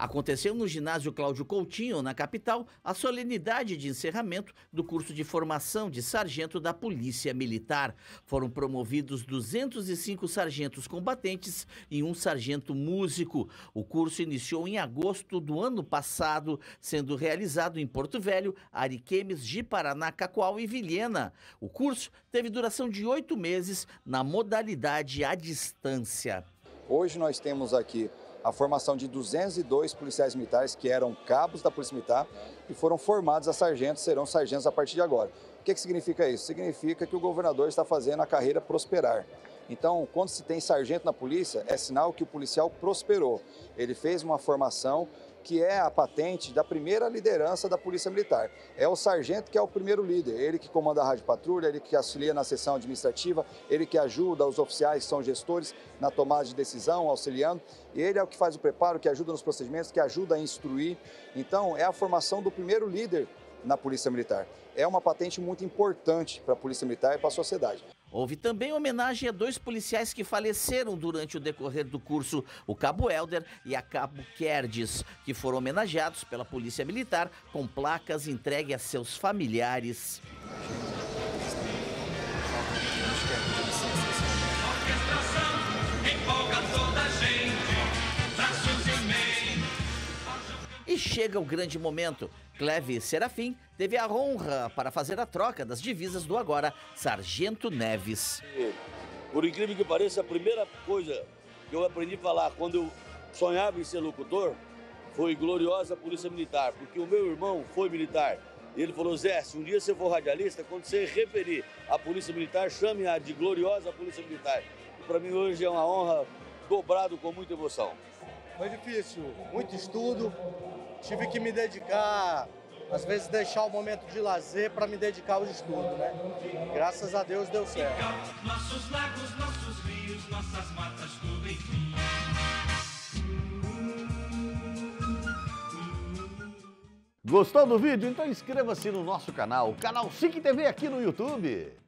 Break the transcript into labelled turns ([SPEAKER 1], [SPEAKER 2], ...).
[SPEAKER 1] Aconteceu no ginásio Cláudio Coutinho, na capital, a solenidade de encerramento do curso de formação de sargento da Polícia Militar. Foram promovidos 205 sargentos combatentes e um sargento músico. O curso iniciou em agosto do ano passado, sendo realizado em Porto Velho, Ariquemes, Paraná, Cacoal e Vilhena. O curso teve duração de oito meses na modalidade à distância.
[SPEAKER 2] Hoje nós temos aqui a formação de 202 policiais militares que eram cabos da Polícia Militar e foram formados a sargentos, serão sargentos a partir de agora. O que, que significa isso? Significa que o governador está fazendo a carreira prosperar. Então, quando se tem sargento na polícia, é sinal que o policial prosperou. Ele fez uma formação que é a patente da primeira liderança da Polícia Militar. É o sargento que é o primeiro líder, ele que comanda a rádio patrulha, ele que auxilia na sessão administrativa, ele que ajuda os oficiais que são gestores na tomada de decisão, auxiliando, e ele é o que faz o preparo, que ajuda nos procedimentos, que ajuda a instruir. Então, é a formação do primeiro líder na Polícia Militar. É uma patente muito importante para a Polícia Militar e para a sociedade.
[SPEAKER 1] Houve também homenagem a dois policiais que faleceram durante o decorrer do curso, o Cabo Helder e a Cabo Kerdes, que foram homenageados pela Polícia Militar com placas entregues a seus familiares. E chega o grande momento. Cleve Serafim teve a honra para fazer a troca das divisas do agora Sargento Neves.
[SPEAKER 3] Por incrível que pareça, a primeira coisa que eu aprendi a falar quando eu sonhava em ser locutor foi gloriosa Polícia Militar, porque o meu irmão foi militar. E ele falou, Zé, se um dia você for radialista, quando você referir a Polícia Militar, chame-a de gloriosa Polícia Militar. Para mim hoje é uma honra dobrado com muita emoção.
[SPEAKER 4] Foi difícil, muito estudo, tive que me dedicar, às vezes deixar o momento de lazer para me dedicar ao estudo, né? Graças a Deus deu certo. Nossos lagos, nossos rios, nossas matas, tudo enfim.
[SPEAKER 5] Gostou do vídeo? Então inscreva-se no nosso canal, canal SIC TV aqui no YouTube.